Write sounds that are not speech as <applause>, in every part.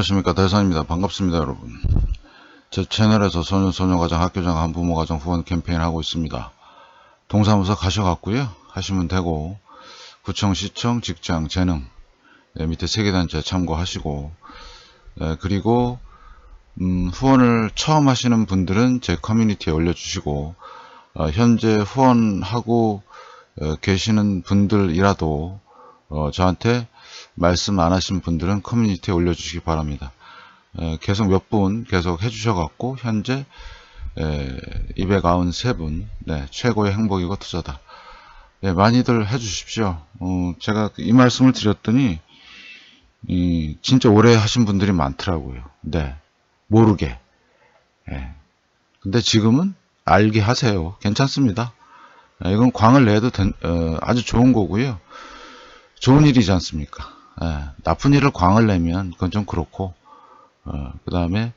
안녕하십니까. 대산입니다. 반갑습니다 여러분. 제 채널에서 소년소녀가정 학교장 한부모가정 후원 캠페인 하고 있습니다. 동사무소 가셔갖고요. 하시면 되고 구청 시청 직장 재능 네, 밑에 세계단체 참고하시고 네, 그리고 음, 후원을 처음 하시는 분들은 제 커뮤니티에 올려주시고 어, 현재 후원하고 어, 계시는 분들이라도 어, 저한테 말씀 안 하신 분들은 커뮤니티에 올려주시기 바랍니다. 에, 계속 몇 분 계속 해주셔갖고 현재 에, 293분 네, 최고의 행복이고 투자다. 네, 많이들 해주십시오. 어, 제가 이 말씀을 드렸더니 이, 진짜 오래 하신 분들이 많더라고요. 네, 모르게. 예. 근데 지금은 알게 하세요. 괜찮습니다. 예, 이건 광을 내도 된, 어, 아주 좋은 거고요. 좋은 일이지 않습니까? 예, 나쁜 일을 광을 내면 그건 좀 그렇고 어, 그 다음에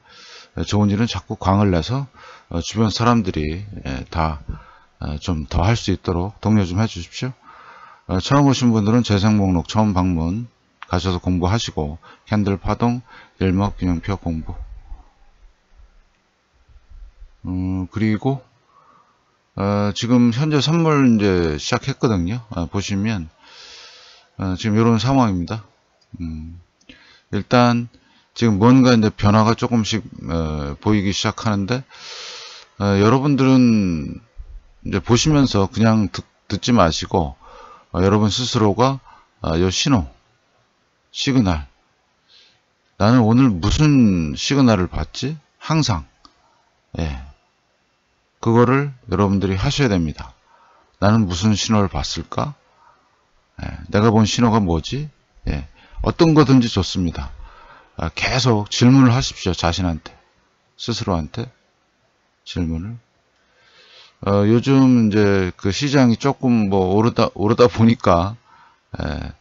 좋은 일은 자꾸 광을 내서 어, 주변 사람들이 예, 다좀 더 할 수 있도록 독려 좀 해주십시오. 어, 처음 오신 분들은 재생 목록 처음 방문 가셔서 공부하시고 캔들 파동 일목 균형표 공부 음, 그리고 어, 지금 현재 선물 이제 시작했거든요. 어, 보시면 어, 지금 이런 상황입니다. 음, 일단 지금 뭔가 이제 변화가 조금씩 어, 보이기 시작하는데 어, 여러분들은 이제 보시면서 그냥 듣, 지 마시고 어, 여러분 스스로가 어, 이 신호 시그널 나는 오늘 무슨 시그널을 봤지? 항상 예. 그거를 여러분들이 하셔야 됩니다. 나는 무슨 신호를 봤을까? 예. 내가 본 신호가 뭐지? 예. 어떤 거든지 좋습니다. 아, 계속 질문을 하십시오. 자신한테. 스스로한테. 질문을. 어, 요즘 이제 그 시장이 조금 뭐 오르다, 오르다 보니까, 예,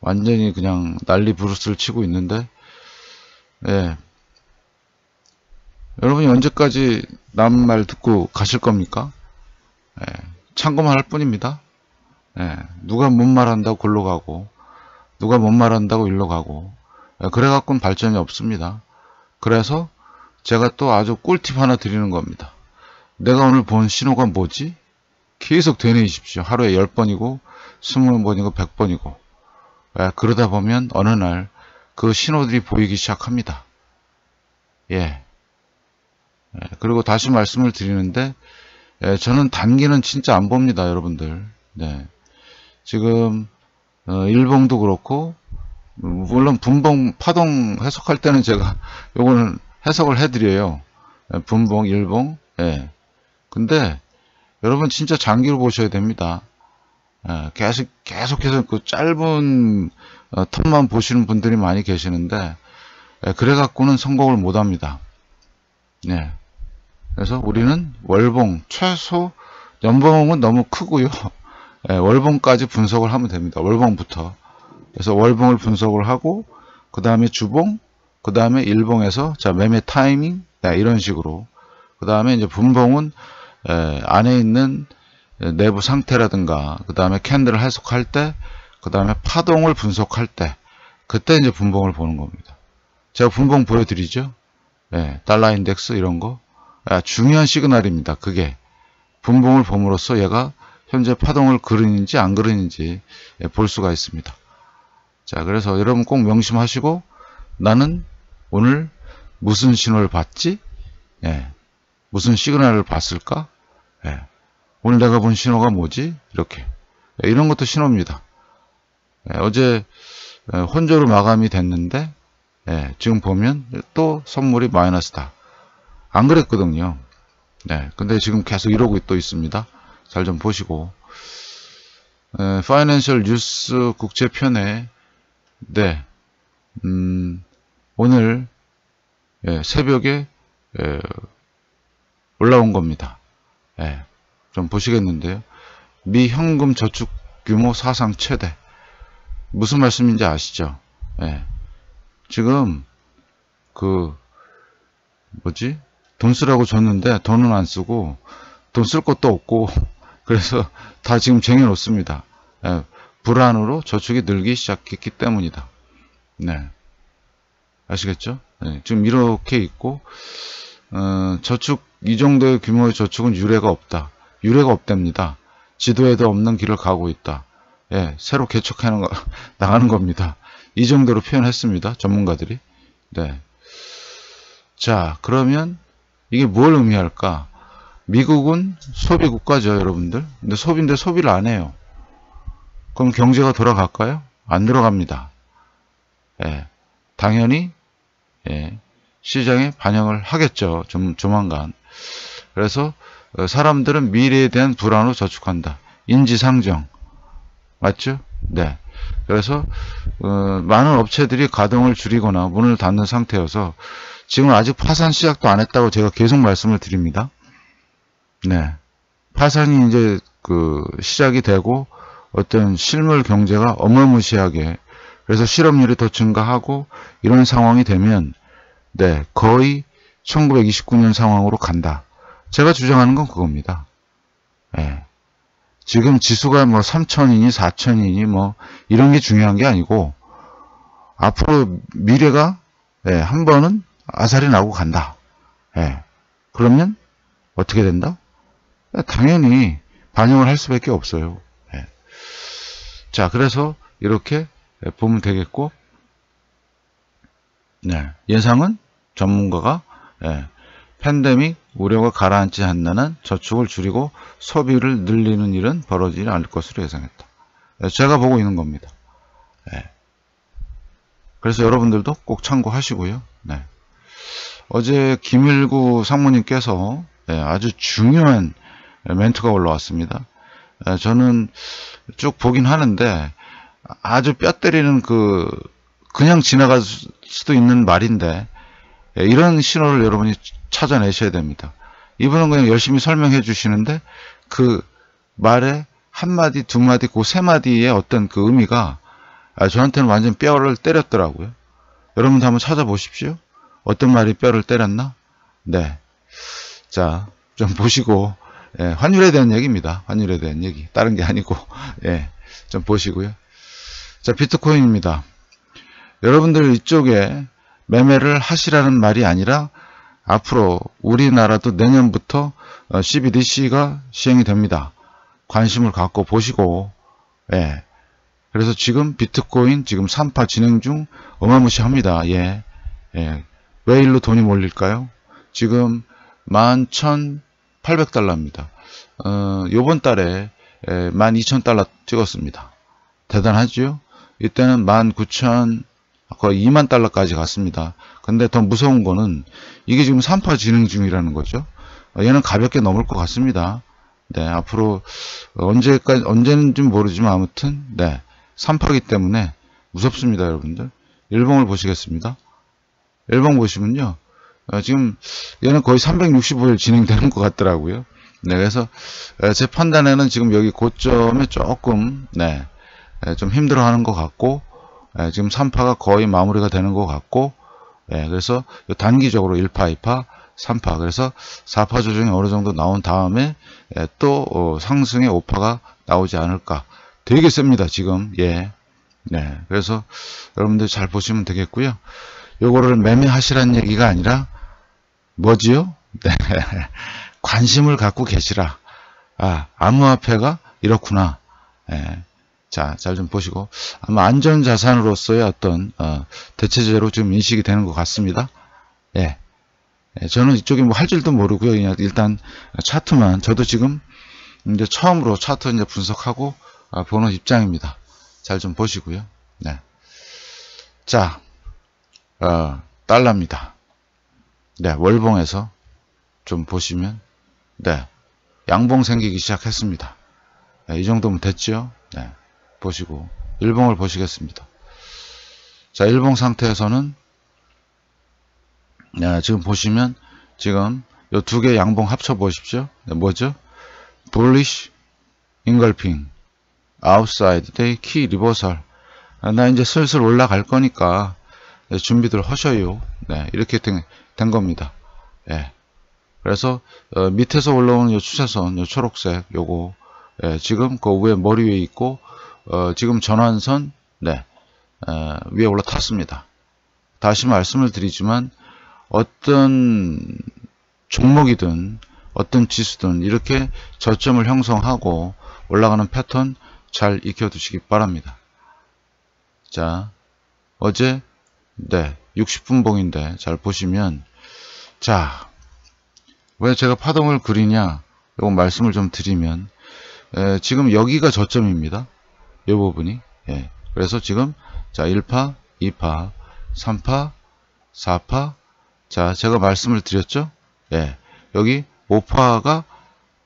완전히 그냥 난리 부르스를 치고 있는데, 예. 여러분이 언제까지 남 말 듣고 가실 겁니까? 예, 참고만 할 뿐입니다. 예, 누가 뭔 말한다고 골로 가고, 누가 뭔 말한다고 일로 가고 예, 그래 갖고는 발전이 없습니다. 그래서 제가 또 아주 꿀팁 하나 드리는 겁니다. 내가 오늘 본 신호가 뭐지? 계속 되뇌이십시오. 하루에 10번이고 20번이고 100번이고 예, 그러다 보면 어느 날 그 신호들이 보이기 시작합니다. 예. 예. 그리고 다시 말씀을 드리는데 예, 저는 단기는 진짜 안 봅니다. 여러분들. 네. 지금 어, 일봉도 그렇고 물론 분봉 파동 해석할 때는 제가 <laughs> 요거는 해석을 해드려요. 예, 분봉, 일봉. 예. 근데 여러분 진짜 장기로 보셔야 됩니다. 예, 계속 계속해서 그 짧은 어, 텀만 보시는 분들이 많이 계시는데 예, 그래 갖고는 성공을 못 합니다. 예. 그래서 우리는 월봉 최소 연봉은 너무 크고요. <laughs> 예, 월봉까지 분석을 하면 됩니다. 월봉부터. 그래서 월봉을 분석을 하고 그 다음에 주봉, 그 다음에 일봉에서 자 매매 타이밍 네, 이런 식으로 그 다음에 이제 분봉은 에, 안에 있는 내부 상태라든가 그 다음에 캔들을 해석할 때 그 다음에 파동을 분석할 때 그때 이제 분봉을 보는 겁니다. 제가 분봉 보여드리죠. 예, 달러 인덱스 이런 거 아, 중요한 시그널입니다. 그게 분봉을 봄으로써 얘가 현재 파동을 그리는지 안 그리는지 예, 볼 수가 있습니다. 자, 그래서 여러분 꼭 명심하시고 나는 오늘 무슨 신호를 봤지? 예, 무슨 시그널을 봤을까? 예, 오늘 내가 본 신호가 뭐지? 이렇게 예, 이런 것도 신호입니다. 예, 어제 예, 혼조로 마감이 됐는데 예, 지금 보면 또 선물이 마이너스다. 안 그랬거든요. 네, 근데 지금 계속 이러고 또 있습니다. 잘 좀 보시고 에, 파이낸셜 뉴스 국제편에 네 음, 오늘 예, 새벽에 예, 올라온 겁니다. 예, 좀 보시겠는데요. 미 현금 저축 규모 사상 최대 무슨 말씀인지 아시죠? 예, 지금 그 뭐지 돈 쓰라고 줬는데 돈은 안 쓰고 돈 쓸 것도 없고 그래서 다 지금 쟁여놓습니다. 예, 불안으로 저축이 늘기 시작했기 때문이다. 네. 아시겠죠? 네, 지금 이렇게 있고 어, 저축 이 정도의 규모의 저축은 유례가 없다. 유례가 없답니다. 지도에도 없는 길을 가고 있다. 예, 새로 개척하는 거, <laughs> 나가는 겁니다. 이 정도로 표현했습니다. 전문가들이. 네. 자, 그러면 이게 뭘 의미할까? 미국은 소비 국가죠, 여러분들. 근데 소비인데 소비를 안 해요. 그럼 경제가 돌아갈까요? 안 들어갑니다. 예, 당연히 예, 시장에 반영을 하겠죠. 좀 조만간. 그래서 어, 사람들은 미래에 대한 불안으로 저축한다. 인지상정. 맞죠? 네. 그래서 어, 많은 업체들이 가동을 줄이거나 문을 닫는 상태여서 지금 아직 파산 시작도 안 했다고 제가 계속 말씀을 드립니다. 네. 파산이 이제 그 시작이 되고 어떤 실물 경제가 어마무시하게 그래서 실업률이 더 증가하고 이런 상황이 되면 네, 거의 1929년 상황으로 간다. 제가 주장하는 건 그겁니다. 예. 지금 지수가 뭐 3천이니 4천이니 뭐 이런 게 중요한 게 아니고 앞으로 미래가 예, 한 번은 아살이 나고 간다. 예. 그러면 어떻게 된다? 예, 당연히 반영을 할 수밖에 없어요. 예. 자, 그래서 이렇게 보면 되겠고 네, 예상은 전문가가 예, 팬데믹 우려가 가라앉지 않는 저축을 줄이고 소비를 늘리는 일은 벌어지지 않을 것으로 예상했다. 예, 제가 보고 있는 겁니다. 예. 그래서 여러분들도 꼭 참고하시고요. 네. 어제 김일구 상무님께서 예, 아주 중요한 멘트가 올라왔습니다. 예, 저는 쭉 보긴 하는데 아주 뼈 때리는 그 그냥 지나갈 수도 있는 말인데 예, 이런 신호를 여러분이 찾아내셔야 됩니다. 이분은 그냥 열심히 설명해 주시는데 그 말에 한마디, 두마디, 그 세마디의 어떤 그 의미가 아, 저한테는 완전 뼈를 때렸더라고요. 여러분도 한번 찾아보십시오. 어떤 말이 뼈를 때렸나? 네. 자, 좀 보시고, 예, 환율에 대한 얘기입니다. 환율에 대한 얘기. 다른 게 아니고, <laughs> 예, 좀 보시고요. 자, 비트코인입니다. 여러분들 이쪽에 매매를 하시라는 말이 아니라 앞으로 우리나라도 내년부터 CBDC가 어, 시행이 됩니다. 관심을 갖고 보시고 예. 그래서 지금 비트코인 지금 3파 진행 중 어마무시합니다. 예. 예. 왜 일로 돈이 몰릴까요? 지금 11,800달러입니다. 어, 요번 달에 12,000달러 찍었습니다. 대단하죠? 이때는 19,000 거의 2만 달러까지 갔습니다. 근데 더 무서운 거는 이게 지금 3파 진행 중이라는 거죠. 어, 얘는 가볍게 넘을 것 같습니다. 네, 앞으로 언제까지 언제는지 모르지만 아무튼 네, 3파기 때문에 무섭습니다, 여러분들. 일봉을 보시겠습니다. 일봉 보시면요. 어, 지금 얘는 거의 365일 진행되는 것 같더라고요. 네, 그래서 어, 제 판단에는 지금 여기 고점에 조금 네, 좀 힘들어하는 것 같고 예, 지금 3파가 거의 마무리가 되는 것 같고 예, 그래서 단기적으로 1파, 2파, 3파 그래서 4파 조정이 어느 정도 나온 다음에 예, 또 어, 상승의 5파가 나오지 않을까 되게 셉니다 지금 예. 네, 그래서 여러분들 잘 보시면 되겠고요 요거를 매매하시라는 얘기가 아니라 뭐지요? 네. 관심을 갖고 계시라 아, 암호화폐가 이렇구나 예. 자, 잘 좀 보시고 아마 안전자산으로서의 어떤 어, 대체제로 좀 인식이 되는 것 같습니다. 예. 예 저는 이쪽에 뭐 할 줄도 모르고요. 그냥 일단 차트만 저도 지금 이제 처음으로 차트 이제 분석하고 어, 보는 입장입니다. 잘 좀 보시고요. 네. 자, 어, 달러입니다. 네, 월봉에서 좀 보시면 네, 양봉 생기기 시작했습니다. 네, 이 정도면 됐죠? 네. 보시고 일봉을 보시겠습니다. 자, 일봉 상태에서는 네, 지금 보시면 지금 이 두 개 양봉 합쳐 보십시오. 네, 뭐죠? bullish, engulfing, outside, day, key, reversal. 아, 나 이제 슬슬 올라갈 거니까 네, 준비들 하셔요. 네, 이렇게 된, 된 겁니다. 예. 그래서 어, 밑에서 올라오는 요 추세선, 요 초록색, 요거 예, 지금 그 위에 머리 위에 있고 어, 지금 전환선 네, 어, 위에 올라탔습니다. 다시 말씀을 드리지만 어떤 종목이든 어떤 지수든 이렇게 저점을 형성하고 올라가는 패턴 잘 익혀두시기 바랍니다. 자, 어제 네 60분 봉인데 잘 보시면 자, 왜 제가 파동을 그리냐 이거 말씀을 좀 드리면 에, 지금 여기가 저점입니다. 이 부분이 예. 그래서 지금 자 1파, 2파, 3파, 4파 자 제가 말씀을 드렸죠. 예. 여기 5파가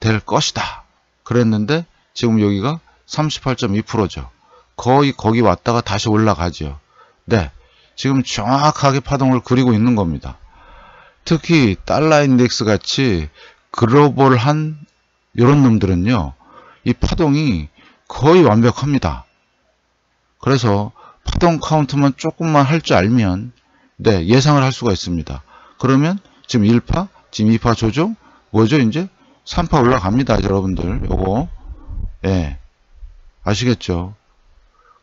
될 것이다. 그랬는데 지금 여기가 38.2%죠. 거의 거기 왔다가 다시 올라가죠. 네. 지금 정확하게 파동을 그리고 있는 겁니다. 특히 달러 인덱스 같이 글로벌한 이런 놈들은요. 이 파동이 거의 완벽합니다. 그래서 파동 카운트만 조금만 할 줄 알면 네, 예상을 할 수가 있습니다. 그러면 지금 1파, 지금 2파 조정, 뭐죠 이제? 3파 올라갑니다. 여러분들 요거 예, 아시겠죠?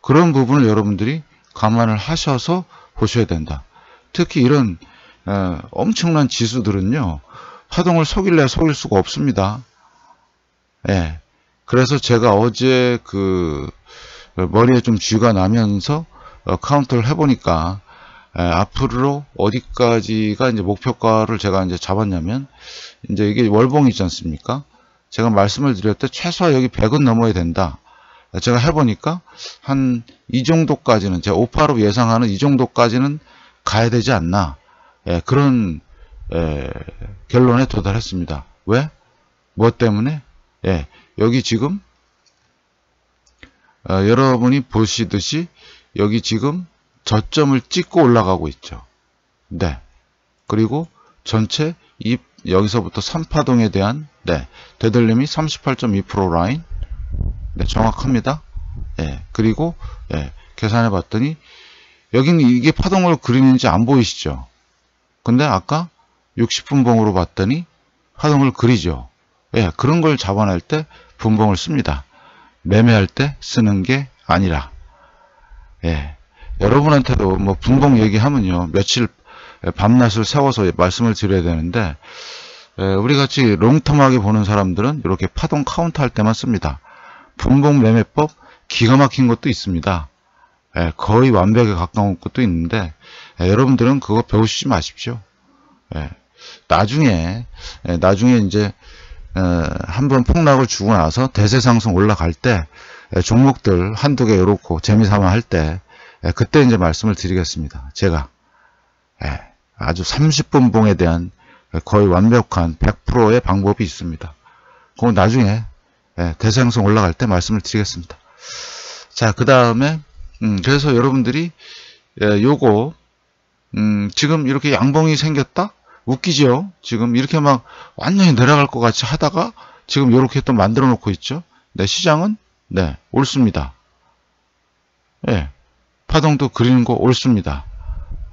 그런 부분을 여러분들이 감안을 하셔서 보셔야 된다. 특히 이런 어, 엄청난 지수들은요. 파동을 속일래 속일 수가 없습니다. 예. 그래서 제가 어제 그 머리에 좀 쥐가 나면서 어, 카운트를 해보니까 예, 앞으로 어디까지가 이제 목표가를 제가 이제 잡았냐면 이제 이게 월봉이 있지 않습니까? 제가 말씀을 드렸을 때 최소 여기 100은 넘어야 된다. 제가 해보니까 한 이 정도까지는 제가 오파로 예상하는 이 정도까지는 가야 되지 않나 예, 그런 예, 결론에 도달했습니다. 왜? 무엇 때문에? 예, 여기 지금 어, 여러분이 보시듯이 여기 지금 저점을 찍고 올라가고 있죠. 네. 그리고 전체 이 여기서부터 3파동에 대한 네, 되돌림이 38.2% 라인 네, 정확합니다. 예, 그리고 예, 계산해 봤더니 여기는 이게 파동을 그리는지 안 보이시죠? 근데 아까 60분 봉으로 봤더니 파동을 그리죠. 예, 그런 걸 잡아낼 때 분봉을 씁니다. 매매할 때 쓰는 게 아니라 예, 여러분한테도 뭐 분봉 얘기하면요 며칠 밤낮을 세워서 말씀을 드려야 되는데 예, 우리 같이 long-term하게 보는 사람들은 이렇게 파동 카운트 할 때만 씁니다. 분봉 매매법 기가 막힌 것도 있습니다. 예, 거의 완벽에 가까운 것도 있는데 예, 여러분들은 그거 배우시지 마십시오. 예, 나중에 예, 나중에 이제 어, 한번 폭락을 주고 나서 대세 상승 올라갈 때 예, 종목들 한두 개 이렇고 재미삼아 할때 예, 그때 이제 말씀을 드리겠습니다. 제가 예, 아주 30분 봉에 대한 거의 완벽한 100%의 방법이 있습니다. 그건 나중에 예, 대상성 올라갈 때 말씀을 드리겠습니다. 자, 그 다음에 음, 그래서 여러분들이 예, 요거 음, 지금 이렇게 양봉이 생겼다? 웃기죠? 지금 이렇게 막 완전히 내려갈 것 같이 하다가 지금 이렇게 또 만들어 놓고 있죠? 네, 시장은 네, 옳습니다. 예, 파동도 그리는 거 옳습니다.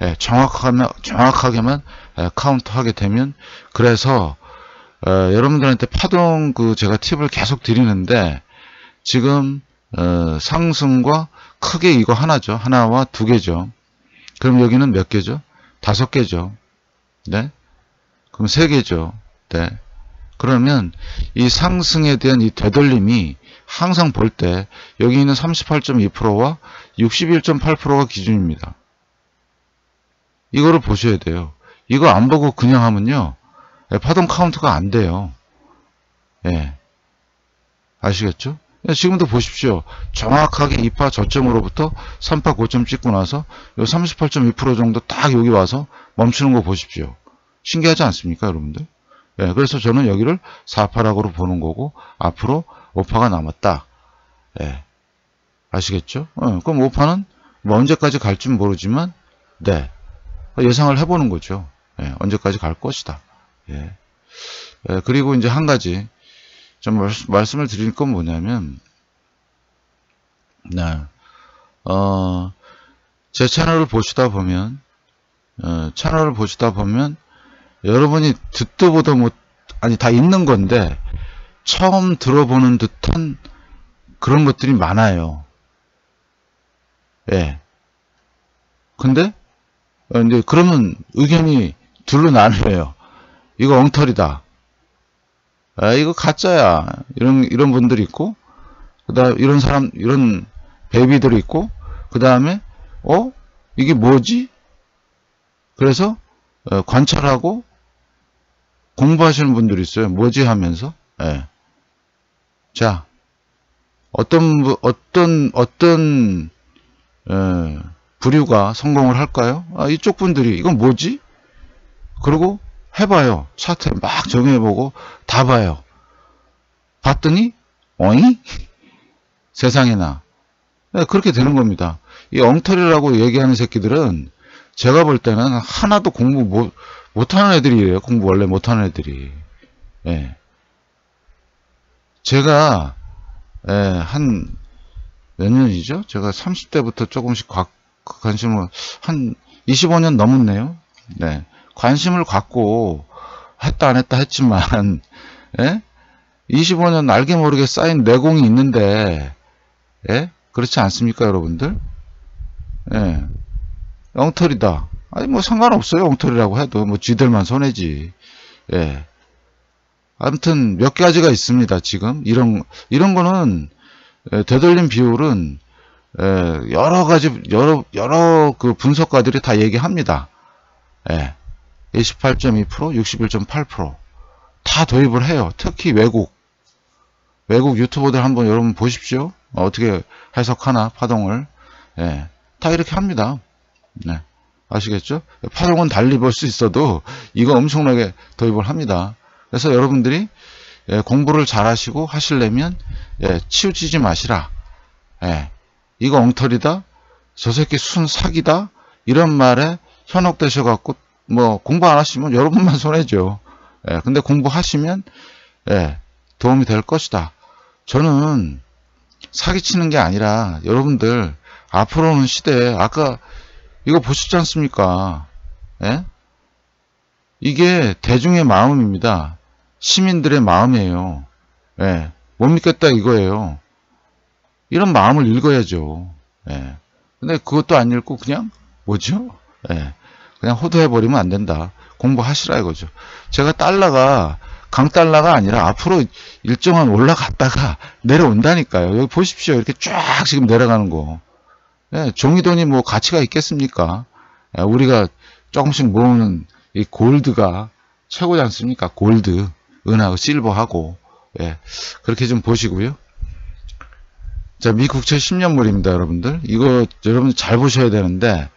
예, 정확하면, 정확하게만 예, 카운트 하게 되면 그래서 어, 여러분들한테 파동 그 제가 팁을 계속 드리는데 지금 어, 상승과 크게 이거 하나죠. 하나와 두 개죠. 그럼 여기는 몇 개죠? 다섯 개죠. 네? 그럼 세 개죠. 네. 그러면 이 상승에 대한 이 되돌림이 항상 볼 때 여기 있는 38.2%와 61.8%가 기준입니다. 이거를 보셔야 돼요. 이거 안 보고 그냥 하면요. 예, 파동 카운트가 안 돼요. 예. 아시겠죠? 예, 지금도 보십시오. 정확하게 2파 저점으로부터 3파 고점 찍고 나서 요 38.2% 정도 딱 여기 와서 멈추는 거 보십시오. 신기하지 않습니까, 여러분들? 예, 그래서 저는 여기를 4파락으로 보는 거고 앞으로 5파가 남았다. 예. 아시겠죠? 어, 그럼 5파는 뭐 언제까지 갈지 모르지만 네. 예상을 해보는 거죠. 예, 언제까지 갈 것이다. 예. 예, 그리고 이제 한 가지 좀 말씀, 을 드릴 건 뭐냐면, 네, 어, 제 채널을 보시다 보면, 어, 채널을 보시다 보면, 여러분이 듣도 보도 못, 아니, 다 있는 건데, 처음 들어보는 듯한 그런 것들이 많아요. 예. 근데, 어, 이제 그러면 의견이 둘로 나뉘어요. 이거 엉터리다. 아, 이거 가짜야. 이런, 이런 분들이 있고, 그 다음, 이런 사람, 이런 베이비들이 있고, 그 다음에, 어? 이게 뭐지? 그래서, 어, 관찰하고, 공부하시는 분들이 있어요. 뭐지 하면서. 예. 자, 어떤, 어떤, 어떤, 예, 부류가 성공을 할까요? 아, 이쪽 분들이, 이건 뭐지? 그리고 해봐요. 차트 막 정해보고 다 봐요. 봤더니 어이? <laughs> 세상에나 네, 그렇게 되는 겁니다. 이 엉터리라고 얘기하는 새끼들은 제가 볼 때는 하나도 공부 못, 못하는 애들이에요. 공부 원래 못하는 애들이. 예. 제가 예, 한 몇 년이죠? 제가 30대부터 조금씩 과, 관심을 한 25년 넘었네요. 네. 관심을 갖고 했다 안 했다 했지만 <laughs> 예? 25년 알게 모르게 쌓인 내공이 있는데 예? 그렇지 않습니까 여러분들? 예. 엉터리다. 아니 뭐 상관없어요 엉터리라고 해도 뭐 쥐들만 손해지. 예. 아무튼 몇 가지가 있습니다 지금 이런 이런 거는 예, 되돌림 비율은 예, 여러 가지 여러 여러 그 분석가들이 다 얘기합니다. 예. 28.2%, 61.8%다 도입을 해요. 특히 외국 외국 유튜버들 한번 여러분 보십시오. 어떻게 해석하나 파동을 예, 다 이렇게 합니다. 네, 아시겠죠? 파동은 달리 볼 수 있어도 이거 엄청나게 도입을 합니다. 그래서 여러분들이 예, 공부를 잘 하시고 하시려면 예, 치우치지 마시라. 예, 이거 엉터리다. 저 새끼 순 사기다. 이런 말에 현혹되셔갖고 뭐 공부 안 하시면 여러분만 손해죠. 예, 근데 공부하시면 예, 도움이 될 것이다. 저는 사기치는 게 아니라 여러분들 앞으로는 시대에 아까 이거 보셨지 않습니까? 예? 이게 대중의 마음입니다. 시민들의 마음이에요. 예, 못 믿겠다 이거예요. 이런 마음을 읽어야죠. 예. 근데 그것도 안 읽고 그냥 뭐죠? 예. 그냥 호도해버리면 안 된다. 공부하시라 이거죠. 제가 달러가 강달러가 아니라 앞으로 일정한 올라갔다가 <laughs> 내려온다니까요. 여기 보십시오. 이렇게 쫙 지금 내려가는 거. 예, 종이돈이 뭐 가치가 있겠습니까? 예, 우리가 조금씩 모으는 이 골드가 최고지 않습니까? 골드, 은하고 실버하고 예, 그렇게 좀 보시고요. 자, 미국채 10년물입니다, 여러분들. 이거 여러분들 잘 보셔야 되는데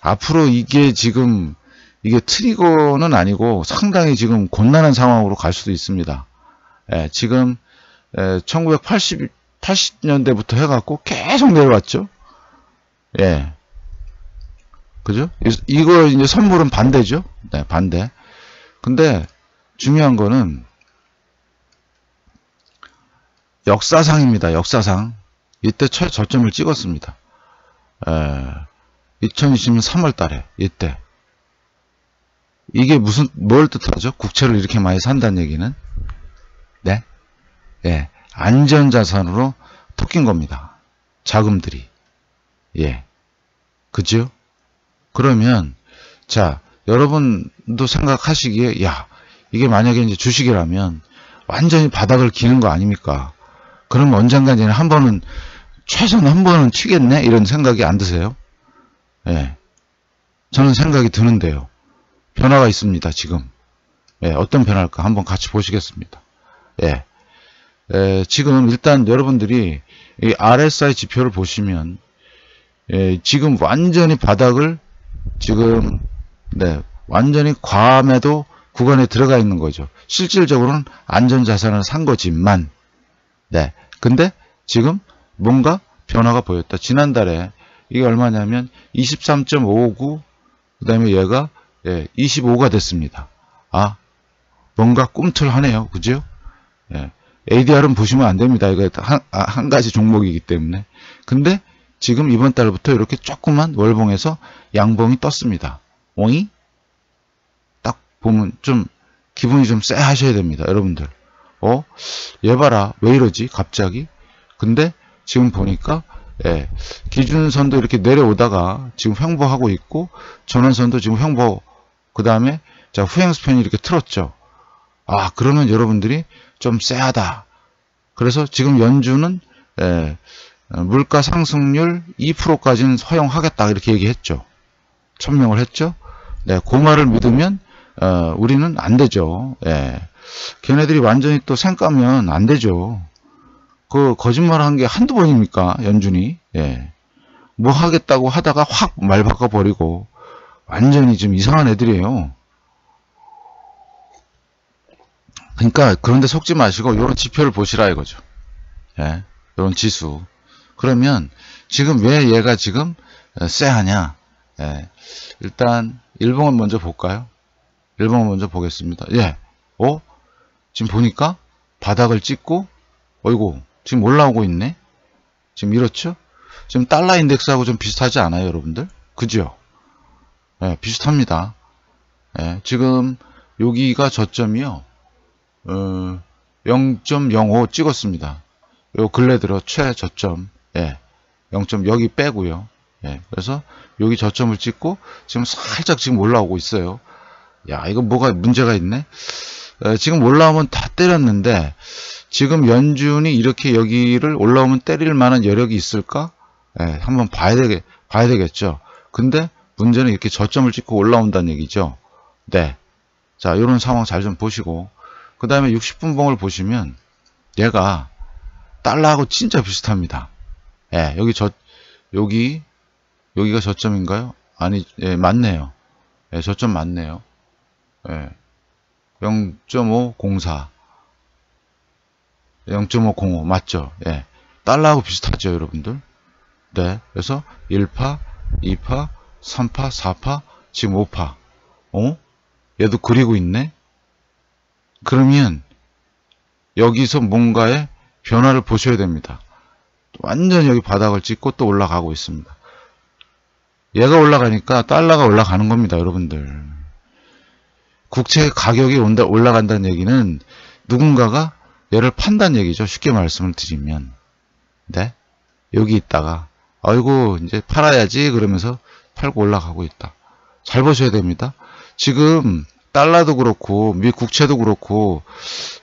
앞으로 이게 지금 이게 트리거는 아니고 상당히 지금 곤란한 상황으로 갈 수도 있습니다. 예, 지금 예, 1980 80년대부터 해갖고 계속 내려왔죠. 예. 그죠? 이거 이제 선물은 반대죠. 네, 반대. 근데 중요한 거는 역사상입니다. 역사상. 이때 최저점을 찍었습니다. 에, 2020년 3월 달에 이때 이게 무슨 뭘 뜻하죠? 국채를 이렇게 많이 산다는 얘기는 네, 예, 안전 자산으로 토낀 겁니다. 자금들이 예, 그죠? 그러면 자 여러분도 생각하시기에 야 이게 만약에 이제 주식이라면 완전히 바닥을 기는 거 아닙니까? 그럼 언젠가 이제 한 번은 최소한 한 번은 튀겠네 이런 생각이 안 드세요? 예. 저는 생각이 드는데요. 변화가 있습니다. 지금. 예, 어떤 변화일까 한번 같이 보시겠습니다. 예. 예, 지금 일단 여러분들이 이 RSI 지표를 보시면 예, 지금 완전히 바닥을 지금 네, 완전히 과매도 구간에 들어가 있는 거죠. 실질적으로는 안전자산을 산 거지만 네. 근데 지금 뭔가 변화가 보였다. 지난달에 이게 얼마냐면 23.59, 그 다음에 얘가 예, 25가 됐습니다. 아, 뭔가 꿈틀하네요. 그죠? 예, ADR은 보시면 안 됩니다. 이거 한, 아, 한 가지 종목이기 때문에. 근데 지금 이번 달부터 이렇게 조그만 월봉에서 양봉이 떴습니다. 옹이? 딱 보면 좀 기분이 좀 쎄 하셔야 됩니다. 여러분들. 어? 얘 봐라. 왜 이러지? 갑자기? 근데 지금 보니까 예, 기준선도 이렇게 내려오다가 지금 횡보하고 있고 전원선도 지금 횡보 그 다음에 자 후행 스팬이 이렇게 틀었죠. 아 그러면 여러분들이 좀 쎄하다. 그래서 지금 연준은 예, 물가 상승률 2%까지는 허용하겠다 이렇게 얘기했죠. 천명을 했죠. 네, 그 말을 믿으면 어, 우리는 안 되죠. 예. 걔네들이 완전히 또 생까면 안 되죠. 그 거짓말 한 게 한두 번입니까? 연준이. 예. 뭐 하겠다고 하다가 확 말 바꿔버리고 완전히 좀 이상한 애들이에요. 그러니까 그런데 속지 마시고 이런 지표를 보시라 이거죠. 예. 이런 지수. 그러면 지금 왜 얘가 지금 쎄하냐? 예. 일단 일봉을 먼저 볼까요? 일봉을 먼저 보겠습니다. 예. 어? 지금 보니까 바닥을 찍고 어이고 지금 올라오고 있네. 지금 이렇죠? 지금 달러 인덱스하고 좀 비슷하지 않아요, 여러분들? 그죠? 예, 비슷합니다. 예, 지금 여기가 저점이요. 어, 0.05 찍었습니다. 요 근래 들어 최저점. 예. 0. 여기 빼고요. 예. 그래서 여기 저점을 찍고 지금 살짝 지금 올라오고 있어요. 야, 이거 뭐가 문제가 있네. 에, 지금 올라오면 다 때렸는데 지금 연준이 이렇게 여기를 올라오면 때릴 만한 여력이 있을까? 예, 한번 봐야 되게 봐야 되겠죠. 근데 문제는 이렇게 저점을 찍고 올라온다는 얘기죠. 네. 자, 이런 상황 잘 좀 보시고 그 다음에 60분 봉을 보시면 얘가 달러하고 진짜 비슷합니다. 예, 여기 저 여기 여기가 저점인가요? 아니, 예, 맞네요. 예, 저점 맞네요. 예. 0.504 0.505 맞죠? 예. 달러하고 비슷하죠, 여러분들. 네. 그래서 1파, 2파, 3파, 4파, 지금 5파. 어? 얘도 그리고 있네? 그러면 여기서 뭔가의 변화를 보셔야 됩니다. 완전 여기 바닥을 찍고 또 올라가고 있습니다. 얘가 올라가니까 달러가 올라가는 겁니다, 여러분들. 국채 가격이 온다, 올라간다는 얘기는 누군가가 얘를 판단 얘기죠. 쉽게 말씀을 드리면. 네? 여기 있다가, 아이고, 이제 팔아야지. 그러면서 팔고 올라가고 있다. 잘 보셔야 됩니다. 지금, 달러도 그렇고, 미 국채도 그렇고,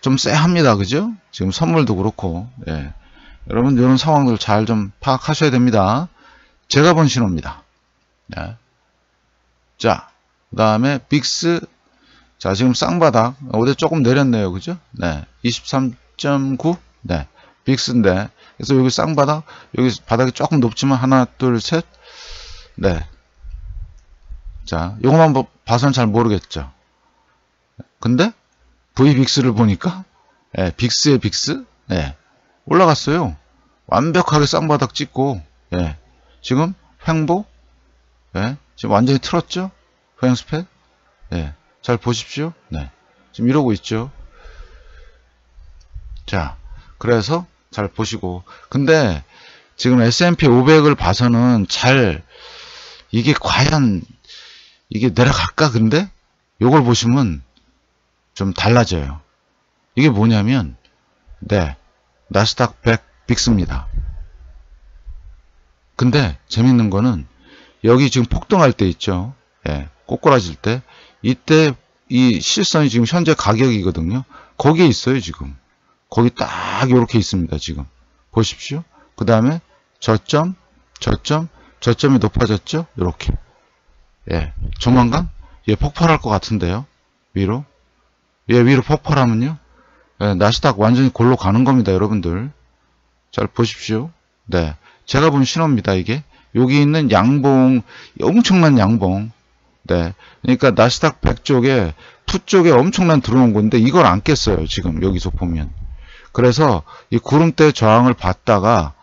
좀 쎄합니다. 그죠? 지금 선물도 그렇고, 예. 여러분, 이런 상황들 잘 좀 파악하셔야 됩니다. 제가 본 신호입니다. 네. 자, 그 다음에 VIX 자, 지금 쌍바닥. 어제 조금 내렸네요. 그죠? 네. 23.9. 네. VIX인데. 그래서 여기 쌍바닥. 여기 바닥이 조금 높지만 하나, 둘, 셋. 네. 자, 요것만 봐서는 잘 모르겠죠. 근데 VVIX를 보니까 네, VIX의 VIX. 네. 올라갔어요. 완벽하게 쌍바닥 찍고 네. 지금 횡보 네. 지금 완전히 틀었죠? 횡스펫 네. 잘 보십시오. 네. 지금 이러고 있죠. 자, 그래서 잘 보시고. 근데 지금 S&P 500을 봐서는 잘 이게 과연 이게 내려갈까 근데 요걸 보시면 좀 달라져요. 이게 뭐냐면 네. 나스닥 100 빅스입니다. 근데 재밌는 거는 여기 지금 폭등할 때 있죠. 예. 꼬꾸라질 때 이때 이 실선이 지금 현재 가격이거든요. 거기에 있어요, 지금. 거기 딱 이렇게 있습니다, 지금. 보십시오. 그 다음에 저점, 저점, 저점이 높아졌죠? 이렇게. 예. 조만간 예, 폭발할 것 같은데요. 위로. 예, 위로 폭발하면요. 예, 나스닥 완전히 골로 가는 겁니다, 여러분들. 잘 보십시오. 네. 제가 본 신호입니다, 이게. 여기 있는 양봉, 엄청난 양봉. 네. 그러니까 나스닥 100 쪽에 푸 쪽에 엄청난 들어온 건데 이걸 안 깼어요. 지금 여기서 보면. 그래서 이 구름대 저항을 받다가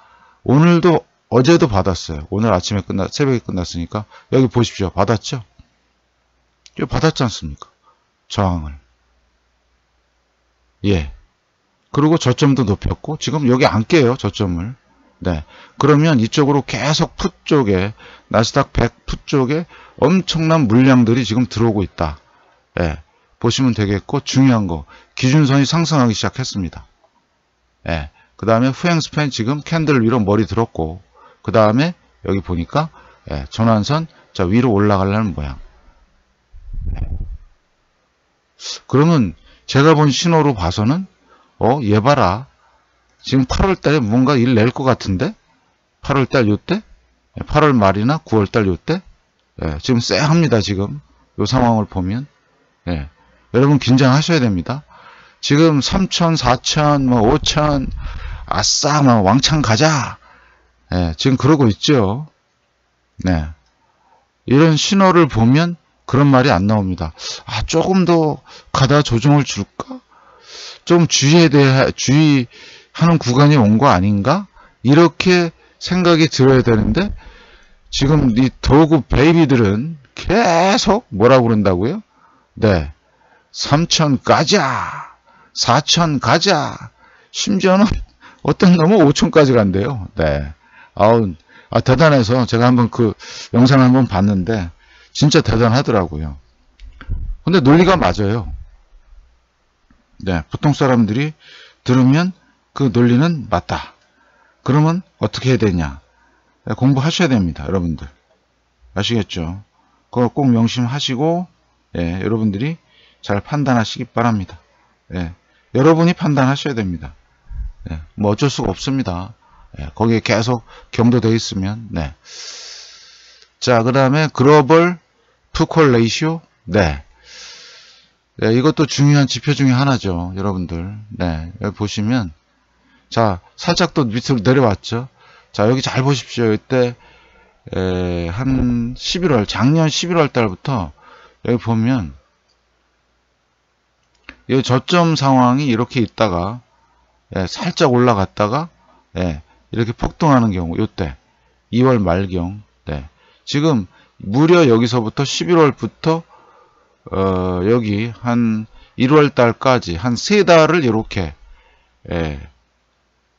오늘도 어제도 받았어요. 오늘 아침에 끝나 새벽에 끝났으니까 여기 보십시오. 받았죠? 이거 받았지 않습니까? 저항을. 예. 그리고 저점도 높였고 지금 여기 안 깨요. 저점을. 네. 그러면 이쪽으로 계속 푸 쪽에 나스닥 100푸 쪽에 엄청난 물량들이 지금 들어오고 있다. 네. 보시면 되겠고 중요한 거 기준선이 상승하기 시작했습니다. 네. 그 다음에 후행 스팬 지금 캔들 위로 머리 들었고 그 다음에 여기 보니까 예, 전환선 자 위로 올라가려는 모양. 네. 그러면 제가 본 신호로 봐서는 어 얘 봐라 지금 8월 달에 뭔가 일 낼 것 같은데? 8월 달 요때? 8월 말이나 9월 달 요때? 예, 지금 쎄합니다 지금. 요 상황을 보면. 예, 여러분 긴장하셔야 됩니다. 지금 3천 4천 뭐 5천 아싸 막 왕창 가자. 예, 지금 그러고 있죠. 네. 이런 신호를 보면 그런 말이 안 나옵니다. 아 조금 더 가다 조정을 줄까? 좀 주의에 대해 주의 하는 구간이 온 거 아닌가 이렇게 생각이 들어야 되는데 지금 이 도구 베이비들은 계속 뭐라고 그런다고요? 네. 3천 가자. 4천 가자. 심지어는 <laughs> 어떤 놈은 5천까지 간대요. 네. 아우, 아, 대단해서 제가 한번 그 영상을 한번 봤는데 진짜 대단하더라고요. 근데 논리가 맞아요. 네. 보통 사람들이 들으면 그 논리는 맞다. 그러면 어떻게 해야 되냐? 네, 공부하셔야 됩니다. 여러분들. 아시겠죠? 그거 꼭 명심하시고 예, 여러분들이 잘 판단하시기 바랍니다. 예, 여러분이 판단하셔야 됩니다. 예, 뭐 어쩔 수가 없습니다. 예, 거기에 계속 경도되어 있으면 네. 자, 그 다음에 글로벌 푸콜 레이시오 네. 네. 이것도 중요한 지표 중에 하나죠. 여러분들. 네. 여기 보시면 자, 살짝 또 밑으로 내려왔죠. 자, 여기 잘 보십시오. 이때 에, 한 11월, 작년 11월 달부터 여기 보면 이 저점 상황이 이렇게 있다가 예, 살짝 올라갔다가 예, 이렇게 폭등하는 경우 요때 2월 말경 네. 지금 무려 여기서부터 11월부터 어, 여기 한 1월 달까지 한 세 달을 이렇게 예,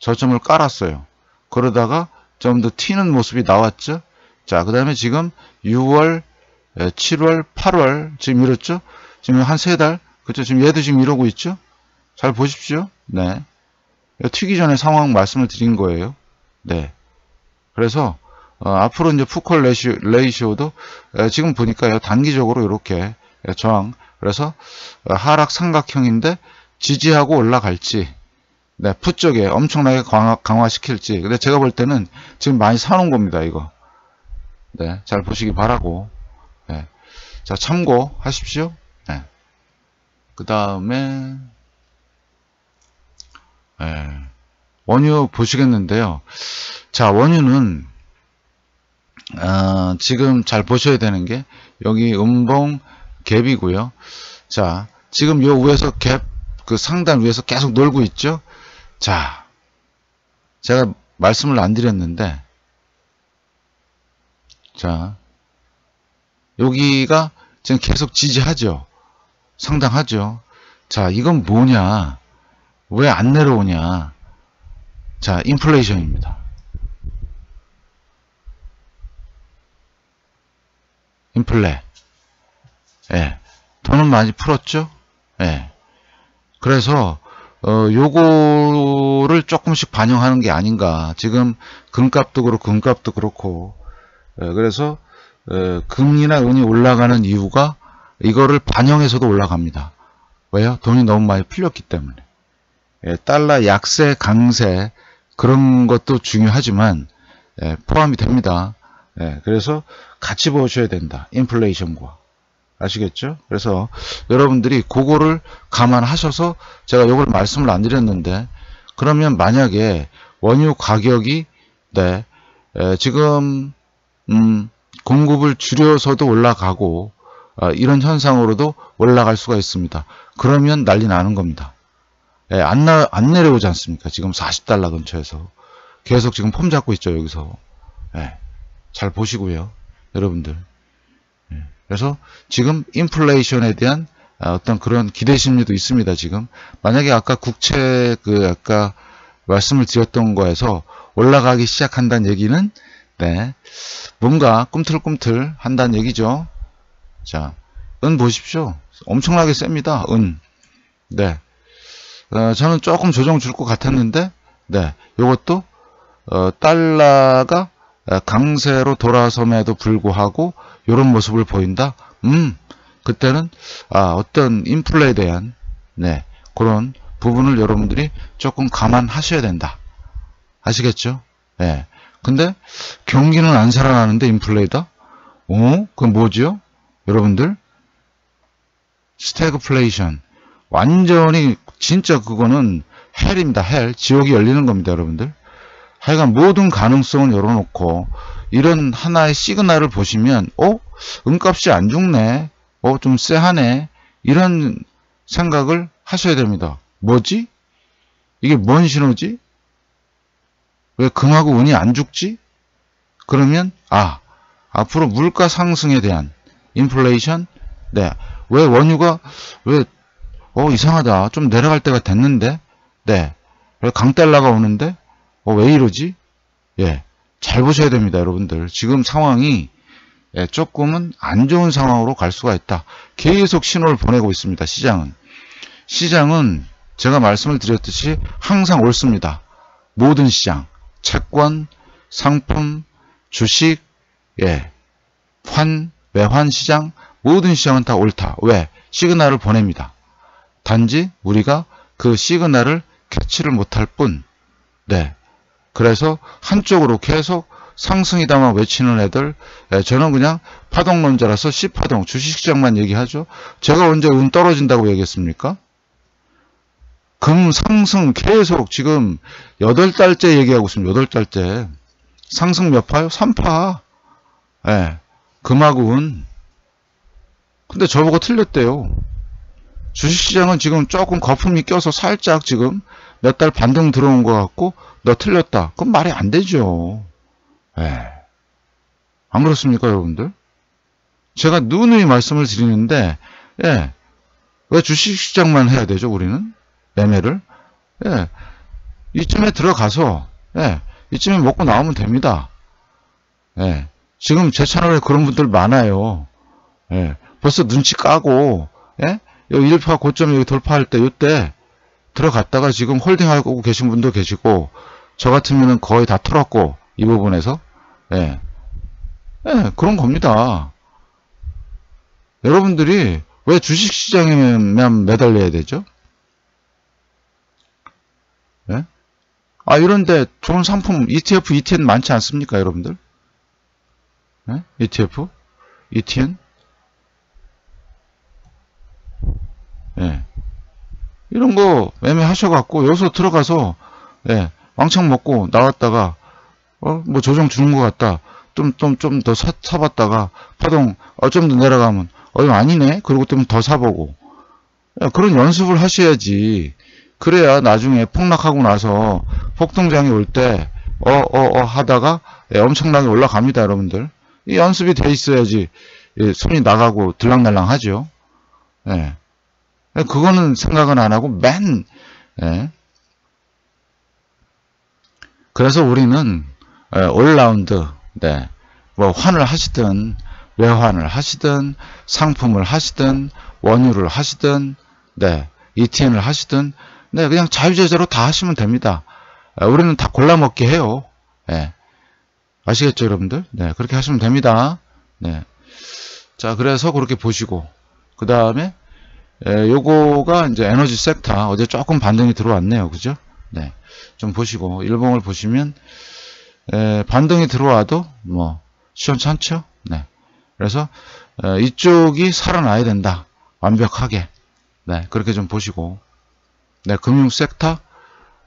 저점을 깔았어요. 그러다가 좀 더 튀는 모습이 나왔죠. 자, 그 다음에 지금 6월, 7월, 8월 지금 이렇죠? 지금 한 세 달, 그렇죠? 지금 얘도 지금 이러고 있죠? 잘 보십시오. 네. 튀기 전에 상황 말씀을 드린 거예요. 네. 그래서 어, 앞으로 이제 푸컬 레이시오, 레이시오도 에, 지금 보니까요 단기적으로 이렇게 저항 그래서 어, 하락 삼각형인데 지지하고 올라갈지 네, 푸 쪽에 엄청나게 강화, 강화 시킬지. 근데 제가 볼 때는 지금 많이 사놓은 겁니다, 이거. 네, 잘 보시기 바라고. 네. 자, 참고하십시오. 네. 그 다음에, 네. 원유 보시겠는데요. 자, 원유는, 어, 지금 잘 보셔야 되는 게, 여기 음봉 갭이고요. 자, 지금 요 위에서 갭, 그 상단 위에서 계속 놀고 있죠? 자, 제가 말씀을 안 드렸는데, 자, 여기가 지금 계속 지지하죠. 상당하죠. 자, 이건 뭐냐? 왜 안 내려오냐? 자, 인플레이션입니다. 인플레. 예. 돈은 많이 풀었죠? 예. 그래서 어, 요거를 조금씩 반영하는 게 아닌가. 지금 금값도 그렇고 금값도 그렇고 에, 예, 그래서 에, 어, 금리나 은이 올라가는 이유가 이거를 반영해서도 올라갑니다. 왜요? 돈이 너무 많이 풀렸기 때문에. 에, 예, 달러 약세, 강세 그런 것도 중요하지만 에, 예, 포함이 됩니다. 그래서 같이 보셔야 된다. 인플레이션과. 아시겠죠? 그래서 여러분들이 그거를 감안하셔서 제가 이걸 말씀을 안 드렸는데 그러면 만약에 원유 가격이 네 에, 지금 음, 공급을 줄여서도 올라가고 어, 이런 현상으로도 올라갈 수가 있습니다. 그러면 난리 나는 겁니다. 예, 안, 나, 안 내려오지 않습니까? 지금 40달러 근처에서 계속 지금 폼 잡고 있죠 여기서 예, 잘 보시고요 여러분들 그래서 지금 인플레이션에 대한 아, 어떤 그런 기대 심리도 있습니다. 지금 만약에 아까 국채 그 아까 말씀을 드렸던 거에서 올라가기 시작한다는 얘기는 네 뭔가 꿈틀꿈틀 한다는 얘기죠. 자, 은 보십시오. 엄청나게 셉니다. 은. 네. 어, 저는 조금 조정 줄 것 같았는데, 네. 요것도, 어, 달러가 강세로 돌아섬에도 불구하고 이런 모습을 보인다. 음, 그때는 아, 어떤 인플레에 대한 네 그런 부분을 여러분들이 조금 감안하셔야 된다. 아시겠죠? 네. 근데 경기는 안 살아나는데 인플레이다? 어? 그건 뭐죠? 여러분들 스태그플레이션 완전히 진짜 그거는 hell입니다. Hell. 지옥이 열리는 겁니다. 여러분들. 하여간 모든 가능성을 열어놓고 이런 하나의 시그널을 보시면 어? 은값이 안 죽네. 어? 좀 쎄하네. 이런 생각을 하셔야 됩니다. 뭐지? 이게 뭔 신호지? 왜 금하고 운이 안 죽지? 그러면 아 앞으로 물가 상승에 대한 인플레이션 네. 왜 원유가 왜 어 이상하다. 좀 내려갈 때가 됐는데 네. 왜 강달러가 오는데 어, 왜 이러지? 예. 잘 보셔야 됩니다, 여러분들. 지금 상황이 예, 조금은 안 좋은 상황으로 갈 수가 있다. 계속 신호를 보내고 있습니다, 시장은. 시장은 제가 말씀을 드렸듯이 항상 옳습니다. 모든 시장, 채권, 상품, 주식, 예, 환, 외환 시장, 모든 시장은 다 옳다. 왜? 시그널을 보냅니다. 단지 우리가 그 시그널을 캐치를 못할 뿐, 네. 그래서 한쪽으로 계속 상승이다만 외치는 애들, 예, 저는 그냥 파동론자라서 C파동, 주식시장만 얘기하죠. 제가 언제 운 떨어진다고 얘기했습니까? 금 상승 계속 지금 8달째 얘기하고 있습니다. 8달째. 상승 몇 파요? 3파. 예. 금하고 운. 근데 저보고 틀렸대요. 주식시장은 지금 조금 거품이 껴서 살짝 지금 몇 달 반등 들어온 것 같고 너 틀렸다. 그건 말이 안 되죠. 예. 안 그렇습니까, 여러분들? 제가 누누이 말씀을 드리는데, 예. 왜 주식시장만 해야 되죠, 우리는? 매매를? 예. 이쯤에 들어가서, 예. 이쯤에 먹고 나오면 됩니다. 예. 지금 제 채널에 그런 분들 많아요. 예. 벌써 눈치 까고, 예? 여기 1파 고점 여기 돌파할 때, 이때 들어갔다가 지금 홀딩하고 계신 분도 계시고, 저 같으면은 거의 다 털었고, 이 부분에서. 예. 예, 그런 겁니다. 여러분들이 왜 주식시장에만 매달려야 되죠? 예? 아, 이런데 좋은 상품, ETF, ETN 많지 않습니까, 여러분들? 예? ETF? ETN? 예. 이런 거 매매하셔갖고, 여기서 들어가서, 예, 왕창 먹고 나왔다가, 어, 뭐 조정 주는 것 같다. 좀, 좀, 좀 더 사, 사봤다가, 파동, 어, 좀 더 내려가면, 어, 이거 아니네? 그리고 좀더 사보고. 야, 그런 연습을 하셔야지. 그래야 나중에 폭락하고 나서 폭등장이 올 때, 어, 어, 어 하다가 예, 엄청나게 올라갑니다, 여러분들. 이 연습이 돼 있어야지 예, 손이 나가고 들락날락 하죠. 예. 그거는 생각은 안 하고 맨, 예. 그래서 우리는 올라운드, 네, 뭐 환을 하시든 외환을 하시든 상품을 하시든 원유를 하시든 네, ETN을 하시든 네, 그냥 자유제재로 다 하시면 됩니다. 우리는 다 골라먹게 해요. 네. 아시겠죠, 여러분들? 네, 그렇게 하시면 됩니다. 네. 자, 그래서 그렇게 보시고 그 다음에 요거가 이제 에너지 섹터 어제 조금 반등이 들어왔네요, 그죠? 네. 좀 보시고 일봉을 보시면 에, 반등이 들어와도 뭐 시원찮죠. 네. 그래서 에, 이쪽이 살아나야 된다. 완벽하게. 네. 그렇게 좀 보시고 네. 금융 섹터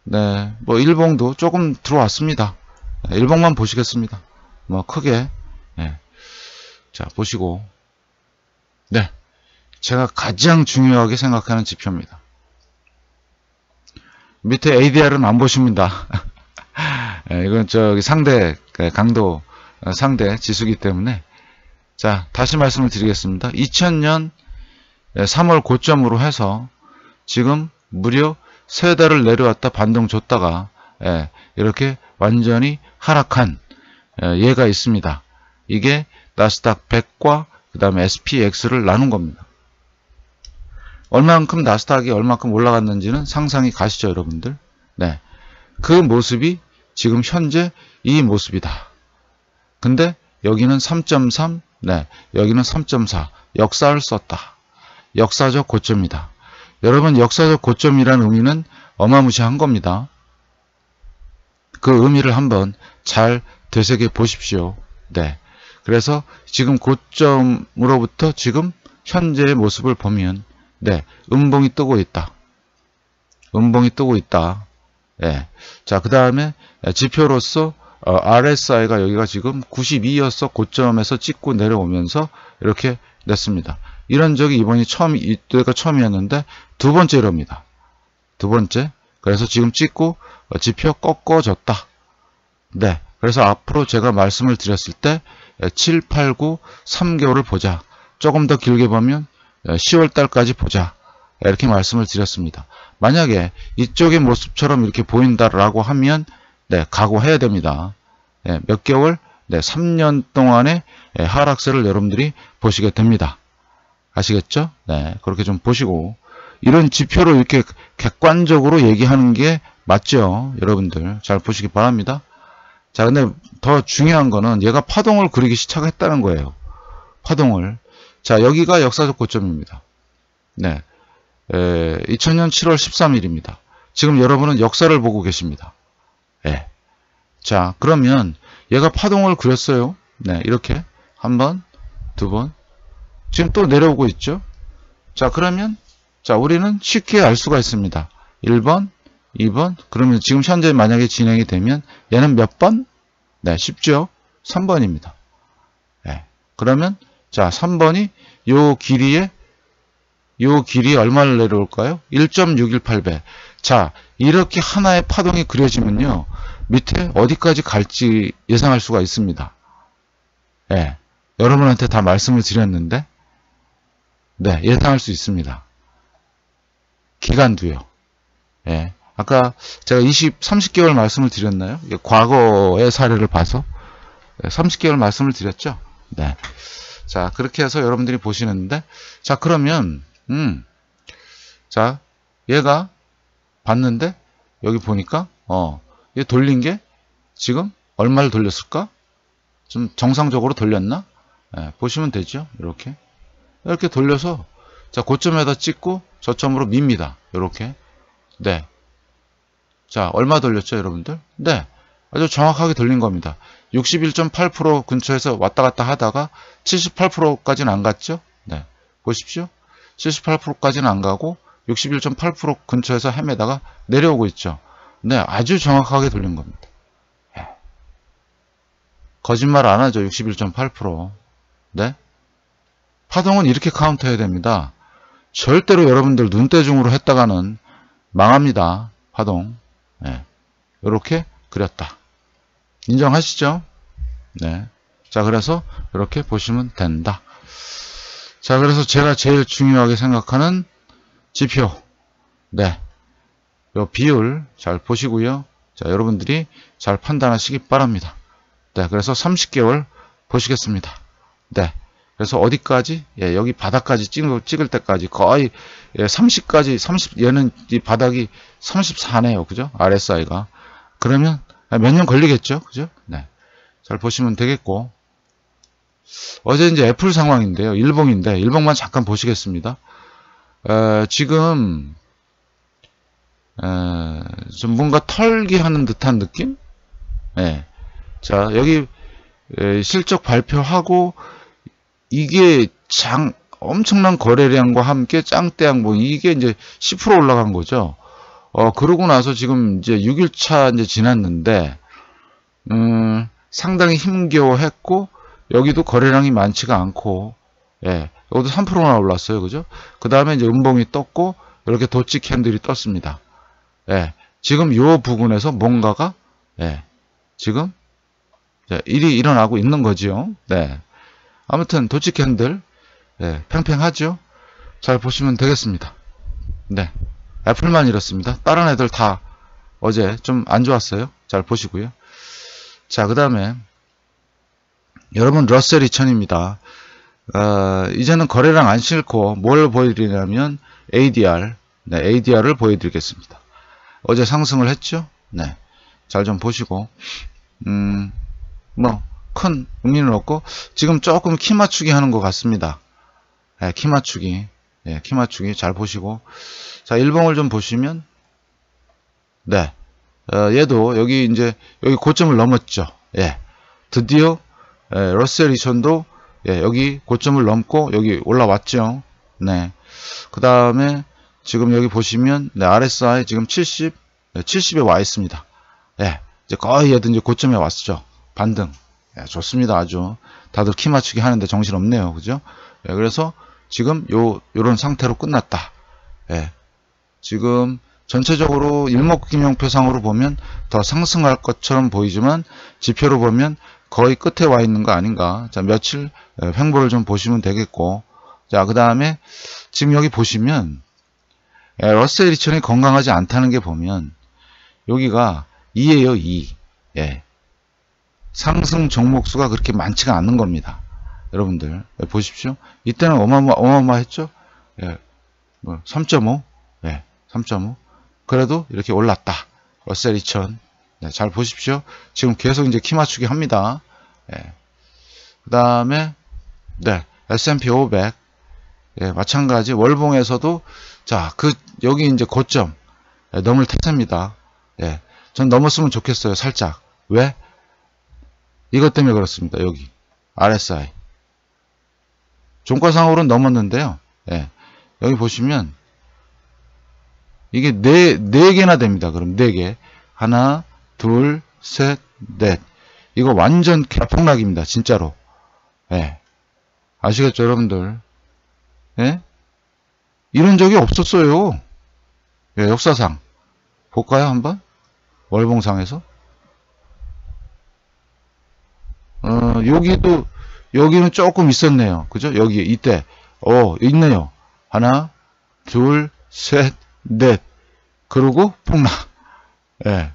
네. 뭐 일봉도 조금 들어왔습니다. 네, 일봉만 보시겠습니다. 뭐 크게 네. 자 보시고 네. 제가 가장 중요하게 생각하는 지표입니다. 밑에 ADR은 안 보십니다. <laughs> 예, 이건 저기 상대 그 강도 어, 상대 지수기 때문에 자 다시 말씀을 드리겠습니다. 2000년 3월 예, 고점으로 해서 지금 무려 세 달을 내려왔다 반동 줬다가 예, 이렇게 완전히 하락한 예가 있습니다. 이게 나스닥 100과 그 다음에 SPX를 나눈 겁니다. 얼만큼 나스닥이 얼만큼 올라갔는지는 상상이 가시죠, 여러분들. 네. 그 모습이 지금 현재 이 모습이다. 근데 여기는 3.3, 네, 여기는 3.4. 역사를 썼다. 역사적 고점이다. 여러분 역사적 고점이라는 의미는 어마무시한 겁니다. 그 의미를 한번 잘 되새겨 보십시오. 네. 그래서 지금 고점으로부터 지금 현재의 모습을 보면 네, 음봉이 뜨고 있다. 음봉이 뜨고 있다. 예. 자, 그 다음에 지표로서 어, RSI가 여기가 지금 92였어 고점에서 찍고 내려오면서 이렇게 냈습니다. 이런 적이 이번이 처음 이때가 처음이었는데 두 번째랍니다. 두 번째. 그래서 지금 찍고 어, 지표 꺾어졌다. 네. 그래서 앞으로 제가 말씀을 드렸을 때 7, 8, 9, 3개월을 보자. 조금 더 길게 보면 10월 달까지 보자. 이렇게 말씀을 드렸습니다. 만약에 이쪽의 모습처럼 이렇게 보인다라고 하면 네, 각오해야 됩니다. 네, 몇 개월, 네, 3년 동안의 예, 하락세를 여러분들이 보시게 됩니다. 아시겠죠? 네, 그렇게 좀 보시고 이런 지표로 이렇게 객관적으로 얘기하는 게 맞죠? 여러분들 잘 보시기 바랍니다. 자, 근데 더 중요한 거는 얘가 파동을 그리기 시작했다는 거예요. 파동을. 자, 여기가 역사적 고점입니다. 네. 에, 2000년 7월 13일입니다. 지금 여러분은 역사를 보고 계십니다. 예. 자, 그러면 얘가 파동을 그렸어요. 네, 이렇게 한 번, 두 번. 지금 또 내려오고 있죠. 자, 그러면 자, 우리는 쉽게 알 수가 있습니다. 1번, 2번. 그러면 지금 현재 만약에 진행이 되면 얘는 몇 번? 네, 쉽죠. 3번입니다. 네. 그러면 자, 3번이 요 길이에 요 길이 얼마를 내려올까요? 1.618배. 자, 이렇게 하나의 파동이 그려지면요. 밑에 어디까지 갈지 예상할 수가 있습니다. 예. 네, 여러분한테 다 말씀을 드렸는데, 네, 예상할 수 있습니다. 기간도요. 예. 네, 아까 제가 20, 30개월 말씀을 드렸나요? 과거의 사례를 봐서 30개월 말씀을 드렸죠? 네. 자, 그렇게 해서 여러분들이 보시는데, 자, 그러면 음. 자, 얘가 봤는데 여기 보니까 어, 얘 돌린 게 지금 얼마를 돌렸을까? 좀 정상적으로 돌렸나? 예, 보시면 되죠. 이렇게. 이렇게 돌려서 자, 고점에다 찍고 저점으로 밉니다. 이렇게. 네. 자, 얼마 돌렸죠, 여러분들? 네. 아주 정확하게 돌린 겁니다. 61.8% 근처에서 왔다 갔다 하다가 78%까지는 안 갔죠? 네. 보십시오. 78%까지는 안 가고 61.8% 근처에서 헤매다가 내려오고 있죠. 네, 아주 정확하게 돌린 겁니다. 예. 거짓말 안 하죠. 61.8%. 네? 파동은 이렇게 카운트해야 됩니다. 절대로 여러분들 눈대중으로 했다가는 망합니다. 파동. 네. 이렇게 그렸다. 인정하시죠? 네. 자, 그래서 이렇게 보시면 된다. 자, 그래서 제가 제일 중요하게 생각하는 지표. 네. 요 비율 잘 보시고요. 자, 여러분들이 잘 판단하시기 바랍니다. 네. 그래서 30개월 보시겠습니다. 네. 그래서 어디까지? 예, 여기 바닥까지 찍을, 찍을 때까지 거의 예, 30까지, 30, 얘는 이 바닥이 34네요. 그죠? RSI가. 그러면 몇 년 걸리겠죠? 그죠? 네. 잘 보시면 되겠고. 어제 이제 애플 상황인데요. 일봉인데 일봉만 잠깐 보시겠습니다. 에, 지금 에, 좀 뭔가 털기 하는 듯한 느낌? 네. 자 여기 에, 실적 발표하고 이게 장 엄청난 거래량과 함께 짱대양 뭐 이게 이제 10% 올라간 거죠. 어 그러고 나서 지금 이제 6일차 이제 지났는데 음 상당히 힘겨워 했고 여기도 거래량이 많지가 않고 예, 여기도 3%나 올랐어요. 그죠? 그 다음에 이제 음봉이 떴고 이렇게 도지 candle이 떴습니다. 예, 지금 이 부분에서 뭔가가 예, 지금 일이 일어나고 있는 거지요. 네. 아무튼 도지 candle 예, 팽팽하죠? 잘 보시면 되겠습니다. 네. 애플만 이렇습니다. 다른 애들 다 어제 좀 안 좋았어요. 잘 보시고요. 자, 그 다음에 여러분 러셀 2000입니다. 어, 이제는 거래량 안 싫고 뭘 보여드리냐면 ADR, 네, ADR을 보여드리겠습니다. 어제 상승을 했죠? 네, 잘 좀 보시고, 음, 뭐 큰 의미는 없고 지금 조금 키 맞추기 하는 것 같습니다. 예, 키 맞추기. 예, 키 맞추기 잘 보시고 자 일봉을 좀 보시면 네 어, 얘도 여기 이제 여기 고점을 넘었죠. 예, 드디어 예, 러셀 리션도 예, 여기 고점을 넘고 여기 올라왔죠. 네. 그 다음에 지금 여기 보시면 네, RSI 지금 70, 네, 70에 와 있습니다. 예, 이제 거의 얘도 이제 고점에 왔죠. 반등. 예, 좋습니다. 아주 다들 키 맞추기 하는데 정신 없네요. 그죠? 예, 그래서 지금 요 요런 상태로 끝났다. 예. 지금 전체적으로 일목균형표상으로 보면 더 상승할 것처럼 보이지만 지표로 보면 거의 끝에 와 있는 거 아닌가. 자, 며칠 예, 횡보를 좀 보시면 되겠고. 자, 그 다음에 지금 여기 보시면 예, 러셀 리천이 건강하지 않다는 게 보면 여기가 2에요, 2. 예. 상승 종목수가 그렇게 많지가 않는 겁니다. 여러분들 예, 보십시오. 이때는 어마어마, 어마어마했죠? 예. 뭐 3.5? 예. 3.5. 그래도 이렇게 올랐다. 러셀 2000. 네, 잘 보십시오. 지금 계속 이제 키 맞추기 합니다. 예. 그 다음에, 네, S&P 500. 예, 마찬가지 월봉에서도 자, 그 여기 이제 고점 예, 넘을 태세입니다. 예. 전 넘었으면 좋겠어요. 살짝. 왜? 이것 때문에 그렇습니다. 여기 RSI. 종가상으로는 넘었는데요. 예. 여기 보시면 이게 네, 네 개나 됩니다. 그럼 네 개. 하나, 둘, 셋, 넷. 이거 완전 개폭락입니다. 진짜로. 예. 아시겠죠, 여러분들? 예? 이런 적이 없었어요. 예, 역사상. 볼까요, 한번? 월봉상에서. 어, 여기도, 여기는 조금 있었네요. 그죠? 여기, 이때. 어, 있네요. 하나, 둘, 셋, 넷. 그리고 폭락. 예.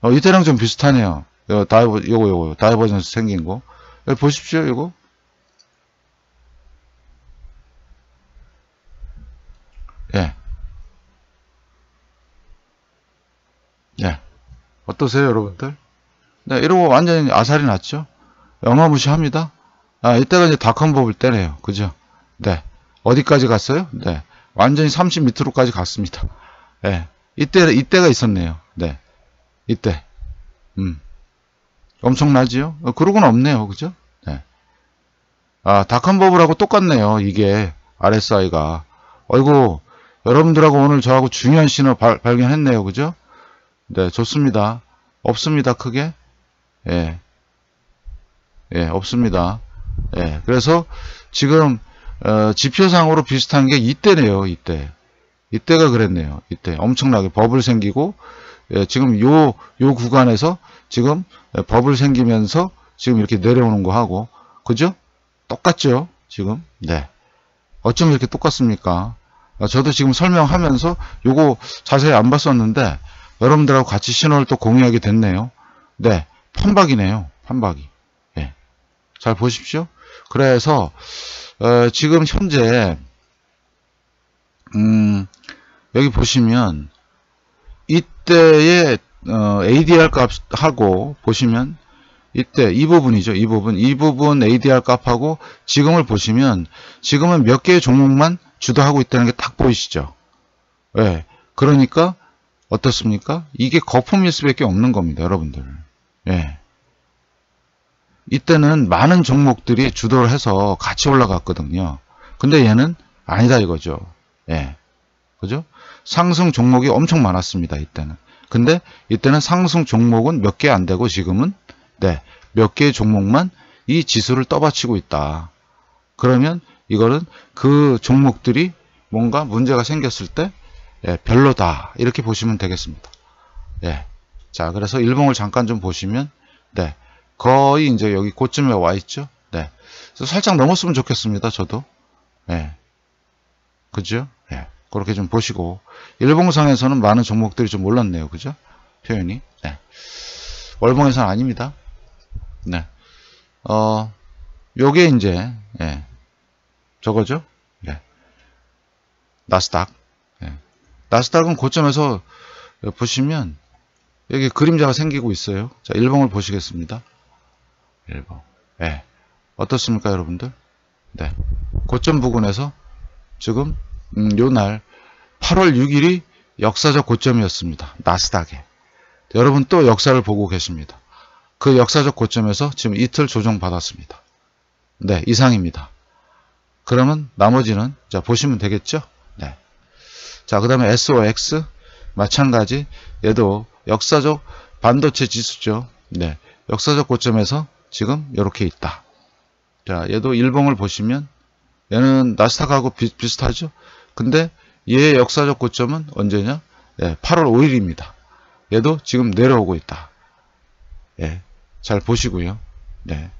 어, 이때랑 좀 비슷하네요. 요 diver, 요거, 요거, divergence 생긴 거. 예, 보십시오, 이거. 예. 예. 어떠세요, 여러분들? 네, 이러고 완전히 아작이 났죠? 어마무시합니다. 아, 이때가 이제 닷컴 버블 때네요. 그죠? 네. 어디까지 갔어요? 네. 완전히 30 밑으로까지 갔습니다. 예. 이때, 이때가 있었네요. 네. 이때. 음. 엄청나지요? 어, 그러고는 없네요. 그죠? 네. 아, 닷컴 버블하고 똑같네요. 이게, RSI가. 어이구, 여러분들하고 오늘 저하고 중요한 신호 발, 발견했네요. 그죠? 네, 좋습니다. 없습니다. 크게. 예. 예, 없습니다. 예. 그래서 지금 어, 지표상으로 비슷한 게 이때네요. 이때. 이때가 그랬네요. 이때 엄청나게 버블 생기고 예, 지금 요 요 구간에서 지금 버블 생기면서 지금 이렇게 내려오는 거 하고 그죠? 똑같죠? 지금 네. 어쩜 이렇게 똑같습니까? 아, 저도 지금 설명하면서 요거 자세히 안 봤었는데 여러분들하고 같이 신호를 또 공유하게 됐네요. 네, 판박이네요. 판박이. 예. 잘 보십시오. 그래서 어, 지금 현재 음, 여기 보시면 이때의 어, ADR 값하고 보시면 이때 이 부분이죠. 이 부분. 이 부분 ADR 값하고 지금을 보시면 지금은 몇 개의 종목만 주도하고 있다는 게 딱 보이시죠. 예. 네. 그러니까 어떻습니까? 이게 거품일 수밖에 없는 겁니다. 여러분들. 예. 네. 이때는 많은 종목들이 주도를 해서 같이 올라갔거든요. 근데 얘는 아니다 이거죠. 예. 그죠? 상승 종목이 엄청 많았습니다. 이때는. 근데 이때는 상승 종목은 몇 개 안 되고 지금은 네, 몇 개의 종목만 이 지수를 떠받치고 있다. 그러면 이거는 그 종목들이 뭔가 문제가 생겼을 때 예, 별로다. 이렇게 보시면 되겠습니다. 예. 자, 그래서 일봉을 잠깐 좀 보시면 네. 거의 이제 여기 고점에 와 있죠. 네. 그래서 살짝 넘었으면 좋겠습니다. 저도. 예. 그죠? 예. 그렇게 좀 보시고 일봉상에서는 많은 종목들이 좀 올랐네요. 그죠? 표현이. 네. 월봉에서는 아닙니다. 네. 어, 요게 이제, 예. 저거죠? 예. 나스닥. 예. 나스닥은 고점에서 보시면 여기 그림자가 생기고 있어요. 자, 일봉을 보시겠습니다. 일봉. 예. 어떻습니까, 여러분들? 네. 고점 부근에서 지금 음, 요날 8월 6일이 역사적 고점이었습니다. 나스닥에. 여러분 또 역사를 보고 계십니다. 그 역사적 고점에서 지금 이틀 조정 받았습니다. 네, 이상입니다. 그러면 나머지는 자 보시면 되겠죠? 네. 자, 그 다음에 SOX 마찬가지 얘도 역사적 반도체 지수죠. 네. 역사적 고점에서 지금 이렇게 있다. 자, 얘도 일봉을 보시면 얘는 나스닥하고 비, 비슷하죠? 근데 얘의 역사적 고점은 언제냐? 네, 8월 5일입니다. 얘도 지금 내려오고 있다. 예, 잘 보시고요. 네.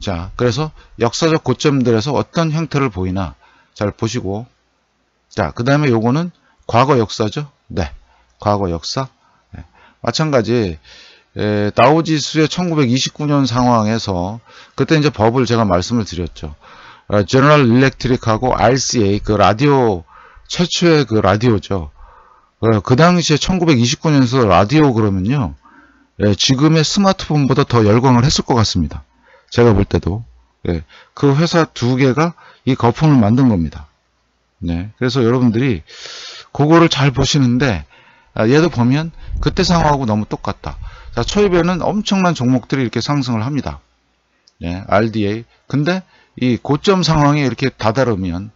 자, 그래서 역사적 고점들에서 어떤 형태를 보이나 잘 보시고 자, 그 다음에 요거는 과거 역사죠. 네, 과거 역사. 네. 마찬가지 에, 다우지수의 1929년 상황에서 그때 이제 법을 제가 말씀을 드렸죠. 어, 제너럴 일렉트릭하고 RCA 그 라디오 최초의 그 라디오죠. 어, 그 당시에 1929년에서 라디오 그러면요. 예, 지금의 스마트폰보다 더 열광을 했을 것 같습니다. 제가 볼 때도. 예, 그 회사 두 개가 이 거품을 만든 겁니다. 네, 그래서 여러분들이 그거를 잘 보시는데 아, 얘도 보면 그때 상황하고 너무 똑같다. 자, 초입에는 엄청난 종목들이 이렇게 상승을 합니다. 네, RDA. 근데 이 고점 상황에 이렇게 다다르면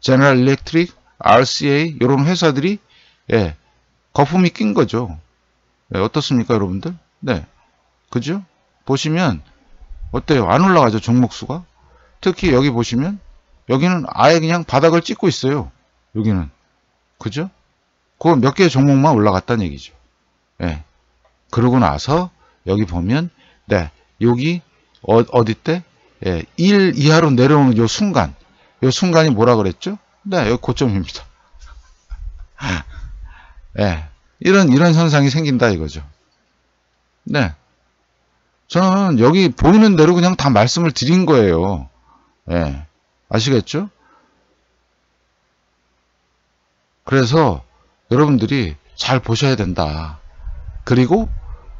제너럴 일렉트릭, RCA 이런 회사들이 예, 거품이 낀 거죠. 네, 어떻습니까, 여러분들? 네, 그죠? 보시면 어때요? 안 올라가죠, 종목수가? 특히 여기 보시면 여기는 아예 그냥 바닥을 찍고 있어요. 여기는. 그죠? 그거 몇 개의 종목만 올라갔다는 얘기죠. 예. 그러고 나서 여기 보면 네, 여기 어, 디 때? 예, 1 이하로 내려오는 요 순간. 요 순간이 뭐라 그랬죠? 네, 여기 고점입니다. <laughs> 예. 이런 이런 현상이 생긴다 이거죠. 네. 저는 여기 보이는 대로 그냥 다 말씀을 드린 거예요. 예. 아시겠죠? 그래서 여러분들이 잘 보셔야 된다. 그리고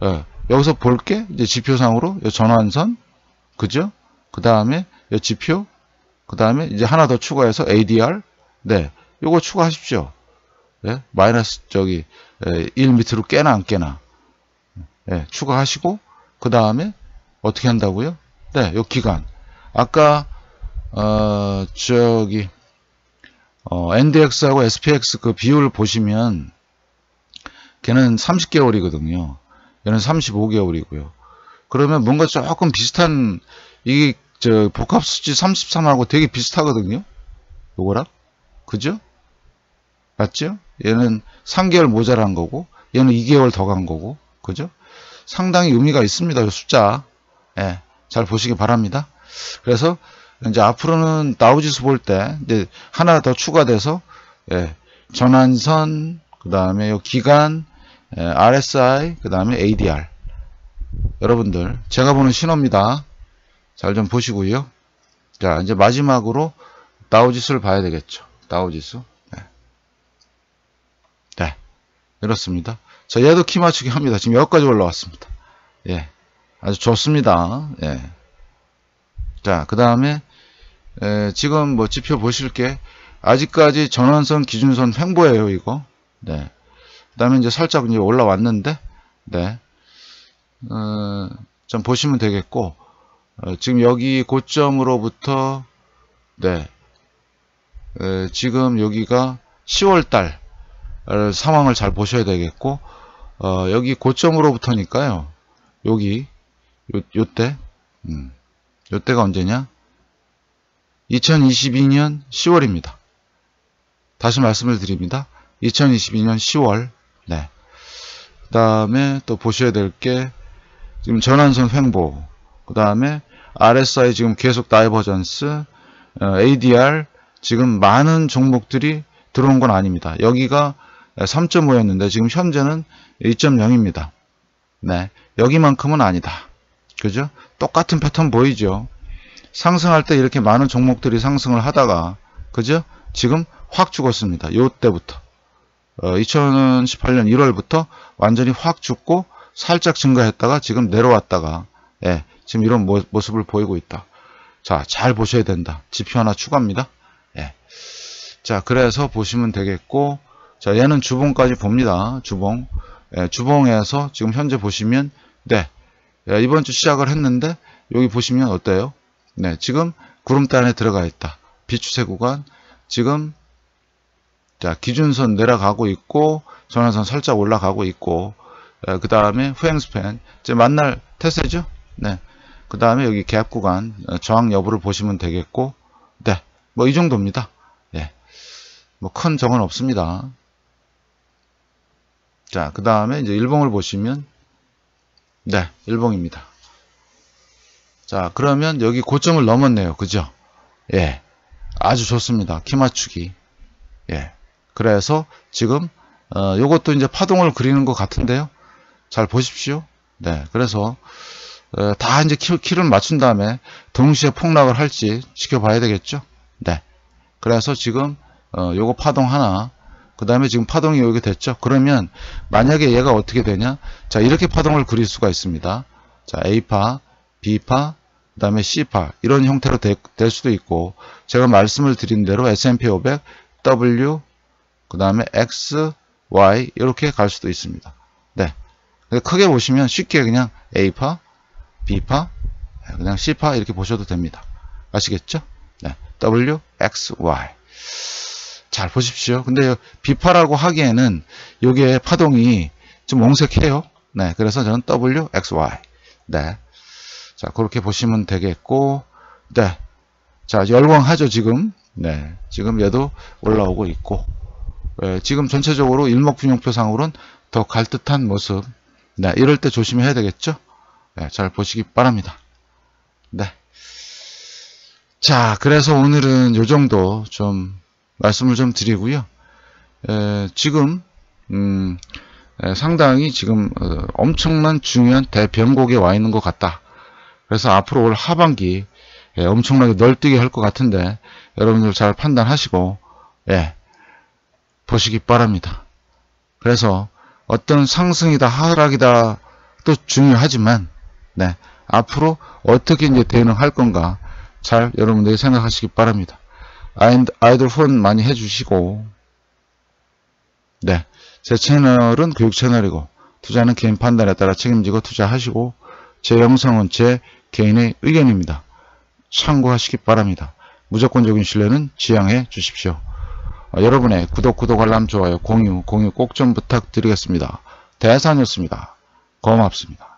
예, 여기서 볼 게 이제 지표상으로 전환선, 그죠? 그 다음에 지표, 그 다음에 이제 하나 더 추가해서 ADR, 네, 요거 추가하십시오. 예? 마이너스 저기 예, 1 밑으로 깨나 안 깨나 예, 추가하시고 그 다음에 어떻게 한다고요? 네, 요 기간 아까 어, 저기 어, NDX하고 SPX 그 비율 보시면 걔는 30개월이거든요. 얘는 35개월이고요. 그러면 뭔가 조금 비슷한 이게 저 복합 수치 33하고 되게 비슷하거든요. 요거랑 그죠? 맞죠? 얘는 3개월 모자란 거고 얘는 2개월 더 간 거고 그죠? 상당히 의미가 있습니다. 숫자 예, 잘 보시기 바랍니다. 그래서 이제 앞으로는 다우지수 볼 때 이제 하나 더 추가돼서 예, 전환선 그 다음에 기간 예, RSI 그 다음에 ADR 여러분들 제가 보는 신호입니다. 잘 좀 보시고요. 자 이제 마지막으로 다우지수를 봐야 되겠죠. 다우지수 이렇습니다. 자, 얘도 키 맞추기 합니다. 지금 여기까지 올라왔습니다. 예. 아주 좋습니다. 예. 자, 그 다음에, 지금 뭐 지표 보실 게, 아직까지 전원선 기준선 횡보예요, 이거. 네. 그 다음에 이제 살짝 이제 올라왔는데, 네. 어, 좀 보시면 되겠고, 어, 지금 여기 고점으로부터, 네. 에, 지금 여기가 10월달, 상황을 잘 보셔야 되겠고 어, 여기 고점으로부터니까요. 여기 요, 요때 음, 요때가 언제냐? 2022년 10월입니다. 다시 말씀을 드립니다. 2022년 10월 네. 그 다음에 또 보셔야 될 게 지금 전환선 횡보 그 다음에 RSI 지금 계속 divergence 어, ADR 지금 많은 종목들이 들어온 건 아닙니다. 여기가 3.5였는데 지금 현재는 2.0입니다. 네, 여기만큼은 아니다. 그죠? 똑같은 패턴 보이죠? 상승할 때 이렇게 많은 종목들이 상승을 하다가 그죠? 지금 확 죽었습니다. 요 때부터 어, 2018년 1월부터 완전히 확 죽고 살짝 증가했다가 지금 내려왔다가 예, 지금 이런 모, 모습을 보이고 있다. 자, 잘 보셔야 된다. 지표 하나 추가입니다. 예. 자, 그래서 보시면 되겠고, 자, 얘는 주봉까지 봅니다. 주봉. 예, 주봉에서 지금 현재 보시면, 네. 예, 이번 주 시작을 했는데, 여기 보시면 어때요? 네, 지금 구름대 안에 들어가 있다. 비추세 구간. 지금, 자, 기준선 내려가고 있고, 전화선 살짝 올라가고 있고, 예, 그 다음에 후행 스팬. 이제 만날 태세죠? 네. 그 다음에 여기 갭 구간, 어, 저항 여부를 보시면 되겠고, 네. 뭐 이 정도입니다. 예. 뭐 큰 정은 없습니다. 자, 그 다음에 이제 일봉을 보시면, 네, 일봉입니다. 자, 그러면 여기 고점을 넘었네요. 그죠? 예. 아주 좋습니다. 키 맞추기. 예. 그래서 지금, 어, 요것도 이제 파동을 그리는 것 같은데요. 잘 보십시오. 네. 그래서, 어, 다 이제 키, 키를 맞춘 다음에 동시에 폭락을 할지 지켜봐야 되겠죠. 네. 그래서 지금 어, 요거 파동 하나 그 다음에 지금 파동이 여기 됐죠. 그러면 만약에 얘가 어떻게 되냐 자 이렇게 파동을 그릴 수가 있습니다. 자 A파, B파, 그 다음에 C파 이런 형태로 되, 될 수도 있고 제가 말씀을 드린 대로 S&P 500, W 그 다음에 X, Y 이렇게 갈 수도 있습니다. 네. 크게 보시면 쉽게 그냥 A파, B파, 그냥 C파 이렇게 보셔도 됩니다. 아시겠죠? 네. W, X, Y. 잘 보십시오. 근데 B파라고 하기에는 이게 파동이 좀 옹색해요. 네. 그래서 저는 W, X, Y. 네. 자, 그렇게 보시면 되겠고, 네. 자, 열광하죠, 지금. 네. 지금 얘도 올라오고 있고, 네, 지금 전체적으로 일목균형표상으로는 더 갈듯한 모습. 네. 이럴 때 조심해야 되겠죠? 네, 잘 보시기 바랍니다. 네. 자, 그래서 오늘은 요 정도 좀 말씀을 좀 드리고요. 에, 지금 음, 에, 상당히 지금 어, 엄청난 중요한 대변곡에 와 있는 것 같다. 그래서 앞으로 올 하반기 예, 엄청나게 널뛰게 할 것 같은데 여러분들 잘 판단하시고 예, 보시기 바랍니다. 그래서 어떤 상승이다 하락이다 또 중요하지만 네. 앞으로 어떻게 이제 대응할 건가 잘 여러분들이 생각하시기 바랍니다. 아이들 후원 많이 해주시고 네. 제 채널은 교육 채널이고 투자는 개인 판단에 따라 책임지고 투자하시고 제 영상은 제 개인의 의견입니다. 참고하시기 바랍니다. 무조건적인 신뢰는 지양해 주십시오. 아, 여러분의 구독, 구독, 알람, 좋아요, 공유, 공유 꼭 좀 부탁드리겠습니다. 대산이었습니다. 고맙습니다.